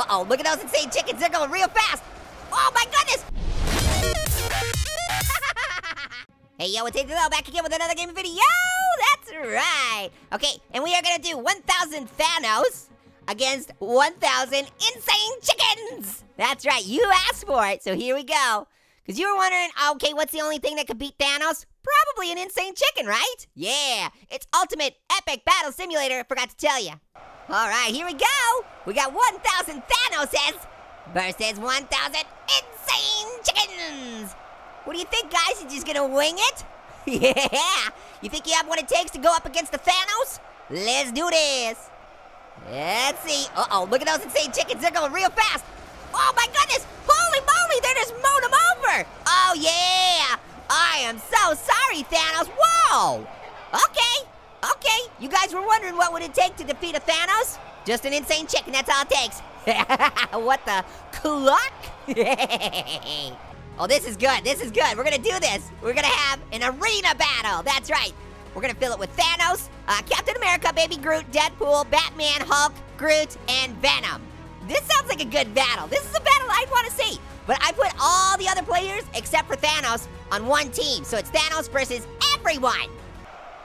Uh-oh, look at those insane chickens. They're going real fast. Oh my goodness. hey, yo, it's Angelo back again with another game video. That's right. Okay, and we are gonna do 1,000 Thanos against 1,000 insane chickens. That's right, you asked for it, so here we go. Because you were wondering, okay, what's the only thing that could beat Thanos? Probably an insane chicken, right? Yeah, it's Ultimate Epic Battle Simulator, forgot to tell you. All right, here we go. We got 1,000 Thanoses versus 1,000 insane chickens. What do you think, guys? You just gonna wing it? yeah. You think you have what it takes to go up against the Thanos? Let's do this. Let's see. Uh-oh, look at those insane chickens. They're going real fast. Oh, my goodness. Holy moly, they're just mowing them over. Oh, yeah. I am so sorry, Thanos. Whoa. Okay. Okay. You guys were wondering what would it take to defeat a Thanos? Just an insane chicken. That's all it takes. what the cluck? oh, this is good. This is good. We're to do this. We're to have an arena battle. That's right. We're gonna fill it with Thanos, uh, Captain America, Baby Groot, Deadpool, Batman, Hulk, Groot, and Venom. This sounds like a good battle. This is a battle I'd wanna see. But I put all the other players, except for Thanos, on one team. So it's Thanos versus everyone.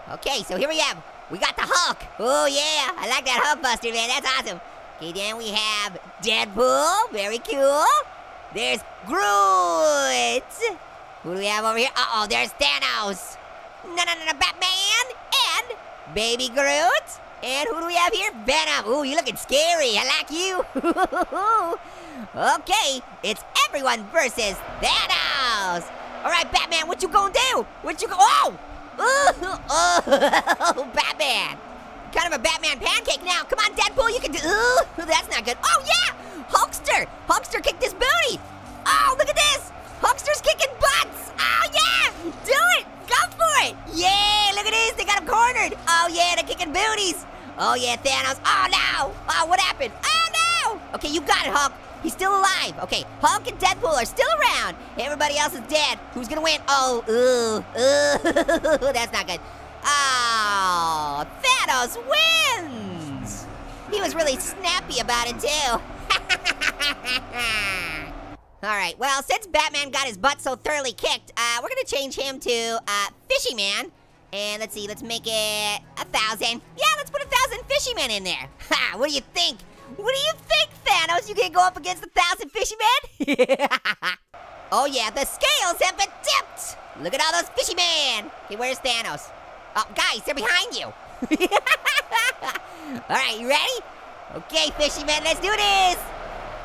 Okay, so here we have, we got the Hulk. Oh yeah, I like that Hulk Buster, man, that's awesome. Okay, then we have Deadpool, very cool. There's Groot. Who do we have over here? Uh-oh, there's Thanos. No, no, no, no, Batman and Baby Groot. And who do we have here? Venom. Ooh, you looking scary. I like you. okay, it's everyone versus Thanos. All right, Batman, what you gonna do? What you go? Oh! Oh, Batman. Kind of a Batman pancake now. Come on, Deadpool, you can do. Ooh, that's not good. Oh yeah, Hulkster. Hulkster kicked his booty. Oh, look at this. Hulkster's kicking butts. Oh yeah, do it. Go for it! Yeah, look at this, they got him cornered. Oh yeah, they're kicking booties. Oh yeah, Thanos. Oh no! Oh, what happened? Oh no! Okay, you got it, Hulk. He's still alive. Okay, Hulk and Deadpool are still around. Everybody else is dead. Who's gonna win? Oh, ooh, ooh, that's not good. Oh, Thanos wins! He was really snappy about it too. All right, well, since Batman got his butt so thoroughly kicked, uh, we're gonna change him to uh, Fishy Man. And let's see, let's make it a thousand. Yeah, let's put a thousand Fishy Men in there. Ha, what do you think? What do you think, Thanos? You can go up against a thousand Fishy Men? oh yeah, the scales have been tipped. Look at all those Fishy Men. Okay, where's Thanos? Oh, guys, they're behind you. all right, you ready? Okay, Fishy Men, let's do this.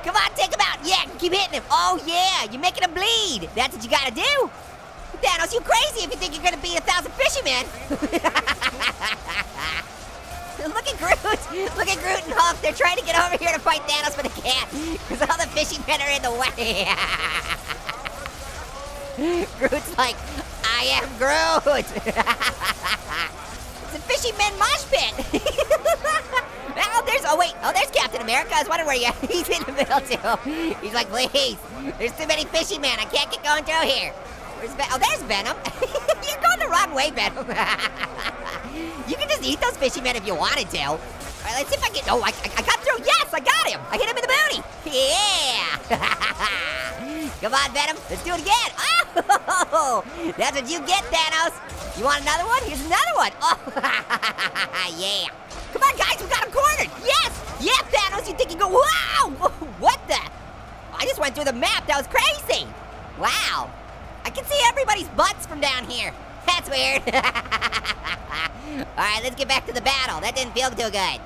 Come on, take him out. Yeah, keep hitting him. Oh, yeah, you're making him bleed. That's what you gotta do. Thanos, you crazy if you think you're gonna beat a thousand Fishy Men. Look at Groot. Look at Groot and Hulk. They're trying to get over here to fight Thanos, but they can't. Because all the fishy men are in the way. Groot's like, I am Groot. it's a fishy men mosh pit. Oh, there's, oh wait, oh, there's Captain America. I was wondering where you, he's in the middle too. He's like, please, there's too many fishy men. I can't get going through here. Where's Ven oh, there's Venom. You're going the wrong way, Venom. You can just eat those fishy men if you wanted to. All right, let's see if I can, oh, I, I got through. Yes, I got him. I hit him in the booty. Yeah. Come on, Venom, let's do it again. Oh, that's what you get, Thanos. You want another one? Here's another one. Oh, yeah. Come on, guys, we got him cornered. Yes, yeah, Thanos, you think you go, wow, what the? I just went through the map, that was crazy. Wow, I can see everybody's butts from down here. That's weird. All right, let's get back to the battle. That didn't feel too good.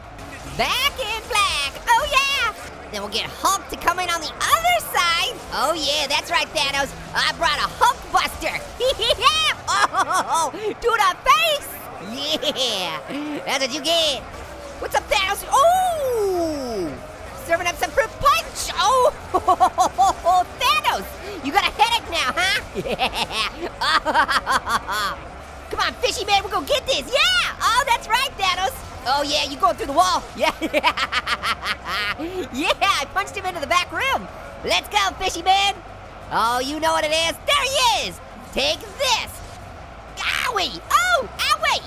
Back in black, oh yeah. Then we'll get Hulk to come in on the other side. Oh yeah, that's right, Thanos. I brought a Hulk Buster. oh, to the face. Yeah, that's what you get. What's up, Thanos? Oh, serving up some fruit punch. Oh, Yeah. Come on, fishy man, we're gonna get this. Yeah. Oh, that's right, Thanos. Oh yeah, you going through the wall. Yeah. yeah, I punched him into the back room. Let's go, fishy man. Oh, you know what it is. There he is. Take this. Owie! Oh, owie!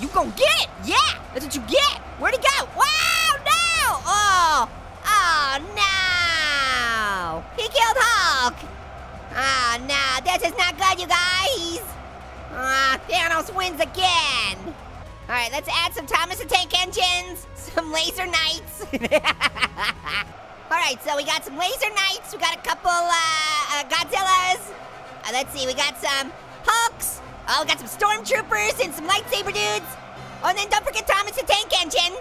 You gonna get it? Yeah, that's what you get. Where'd he go? Wow, no! Oh, oh no. He killed Hulk. Ah, oh, no, this is not good, you guys. Ah, Thanos wins again. All right, let's add some Thomas the Tank engines, some laser knights. All right, so we got some laser knights. We got a couple uh, uh, Godzillas. Uh, let's see, we got some Hulks. Oh, we got some Stormtroopers and some lightsaber dudes. Oh, and then don't forget Thomas the Tank Engine.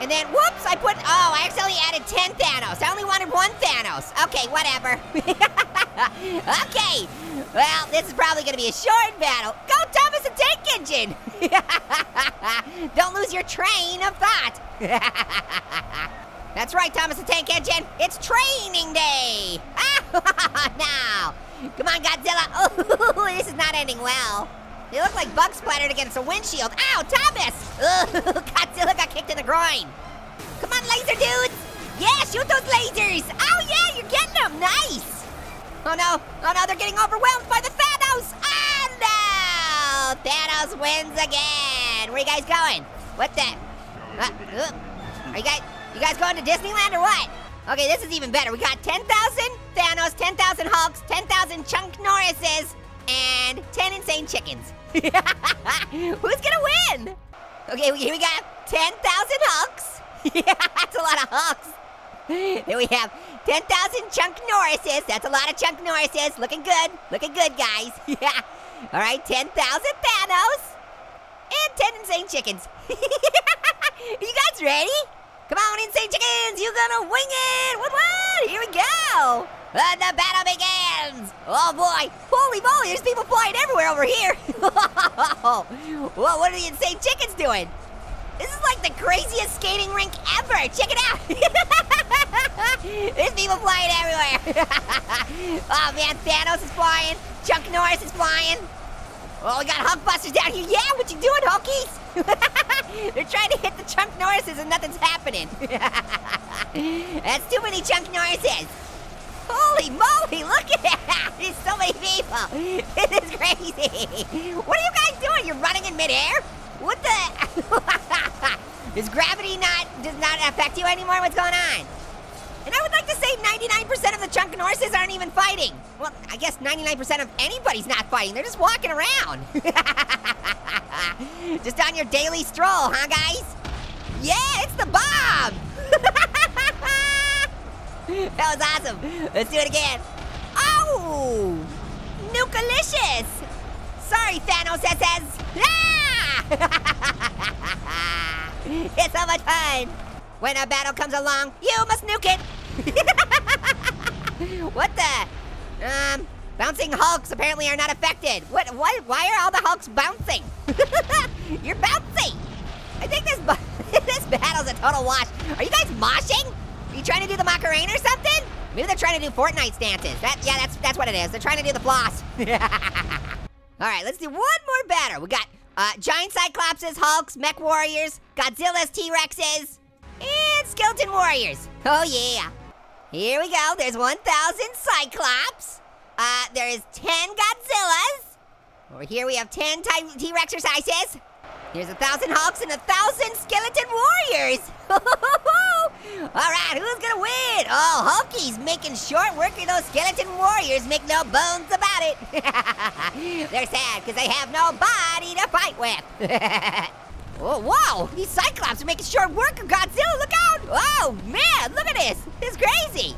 And then, whoops, I put, oh, I accidentally added 10 Thanos. I only wanted one Thanos. Okay, whatever. okay, well, this is probably gonna be a short battle. Go Thomas the Tank Engine. don't lose your train of thought. That's right, Thomas the Tank Engine. It's training day. now, come on, Godzilla. Oh, this is not ending well. They look like bug splattered against a windshield. Ow, Thomas! Godzilla got kicked in the groin. Come on, laser dudes. Yeah, shoot those lasers. Oh yeah, you're getting them. Nice. Oh no, oh no, they're getting overwhelmed by the Thanos. Oh no! Thanos wins again. Where are you guys going? What the? Uh, uh, are you guys? You guys going to Disneyland or what? Okay, this is even better. We got 10,000 Thanos, 10,000 Hulks, 10,000 Chunk Norrises, and 10 Insane Chickens. Who's gonna win? Okay, here we got 10,000 Hulks. yeah, that's a lot of Hulks. Then we have 10,000 Chunk Norrises. That's a lot of Chunk Norrises. Looking good. Looking good, guys. yeah. All right, 10,000 Thanos. And 10 Insane Chickens. you guys ready? Come on, Insane Chickens, You're gonna wing it! What, what? Here we go! And the battle begins! Oh boy, holy moly, there's people flying everywhere over here! Whoa, what are the Insane Chickens doing? This is like the craziest skating rink ever! Check it out! there's people flying everywhere! oh man, Thanos is flying, Chuck Norris is flying, Oh, we got Hulkbusters down here. Yeah, what you doing, Hulkies? They're trying to hit the Chunk Norrises and nothing's happening. That's too many Chunk Norrises. Holy moly, look at that. There's so many people. This is crazy. What are you guys doing? You're running in midair? What the? Does gravity not, does not affect you anymore? What's going on? And I would like to say 99% of the Chunk Norrises aren't even fighting. Well, I guess 99% of anybody's not fighting. They're just walking around. just on your daily stroll, huh, guys? Yeah, it's the bomb. that was awesome. Let's do it again. Oh, Nukalicious. Sorry, Thanos says. Ah! it's so much fun. When a battle comes along, you must nuke it. what the? Um, bouncing Hulks apparently are not affected. What, what, why are all the Hulks bouncing? You're bouncing. I think this, this battle's a total wash. Are you guys moshing? Are you trying to do the Macarena or something? Maybe they're trying to do Fortnite stances. That, yeah, that's, that's what it is. They're trying to do the floss. all right, let's do one more battle. We got uh, giant Cyclopses, Hulks, Mech Warriors, Godzilla's, T-Rexes, and Skeleton Warriors. Oh yeah. Here we go. There's 1,000 Cyclops. Uh, there is 10 Godzillas. Over here we have 10 T-Rex exercises. There's a thousand Hulks and a thousand Skeleton Warriors. All right, who's gonna win? Oh, Hulky's making short work of those Skeleton Warriors. Make no bones about it. They're sad because they have nobody to fight with. Oh, whoa! These Cyclops are making short work of Godzilla, look out! Oh, man, look at this! This is crazy!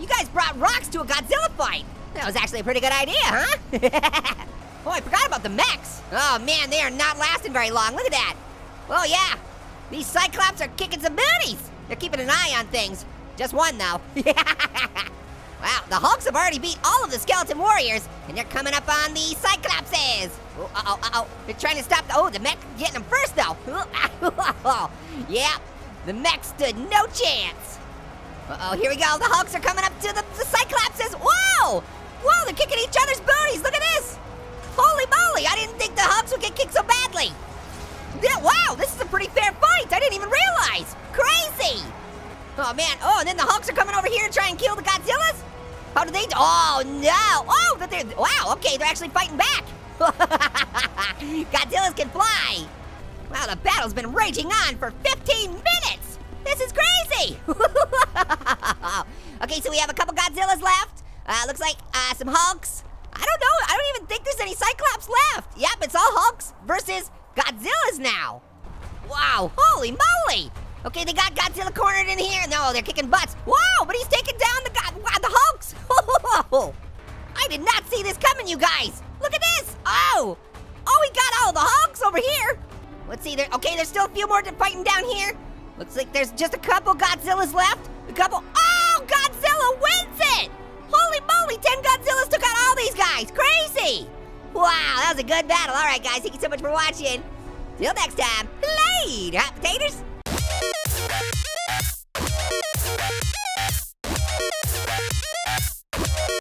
You guys brought rocks to a Godzilla fight! That was actually a pretty good idea, huh? Oh, I forgot about the mechs! Oh, man, they are not lasting very long, look at that! Oh, yeah, these Cyclops are kicking some booties! They're keeping an eye on things. Just one, though. Wow, the Hulks have already beat all of the Skeleton Warriors, and they're coming up on the Cyclopses. Oh, uh-oh, uh-oh. They're trying to stop the, oh, the mech getting them first, though. yeah, the mech stood no chance. Uh-oh, here we go. The Hulks are coming up to the, the Cyclopses. Whoa! Whoa, they're kicking each other's booties. Oh, no. Oh, but they're, wow, okay, they're actually fighting back. Godzillas can fly. Wow, the battle's been raging on for 15 minutes. This is crazy. okay, so we have a couple Godzillas left. Uh, looks like uh, some Hulks. I don't know. I don't even think there's any Cyclops left. Yep, it's all Hulks versus Godzilla's now. Wow, holy moly. Okay, they got Godzilla cornered in here. No, they're kicking butts. Wow, but he's taking down the God, wow, the Hulks. I did not see this coming, you guys. Look at this. Oh, oh, we got all the hogs over here. Let's see, there, okay, there's still a few more to fighting down here. Looks like there's just a couple Godzillas left. A couple, oh, Godzilla wins it. Holy moly, 10 Godzillas took out all these guys. Crazy. Wow, that was a good battle. All right, guys, thank you so much for watching. Till next time, later, hot potatoes. you